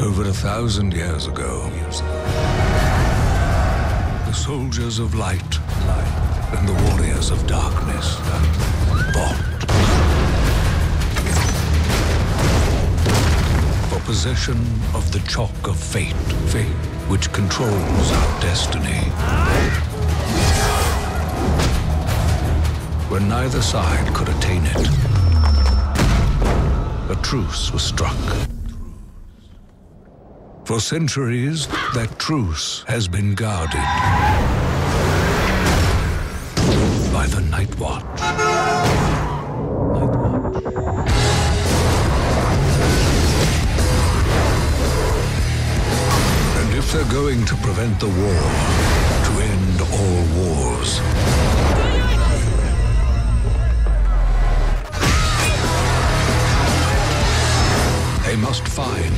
Over a thousand years ago, the soldiers of light and the warriors of darkness fought for possession of the chalk of fate, fate which controls our destiny. When neither side could attain it, a truce was struck. For centuries, that truce has been guarded by the Night Watch. And if they're going to prevent the war, to end all wars, they must find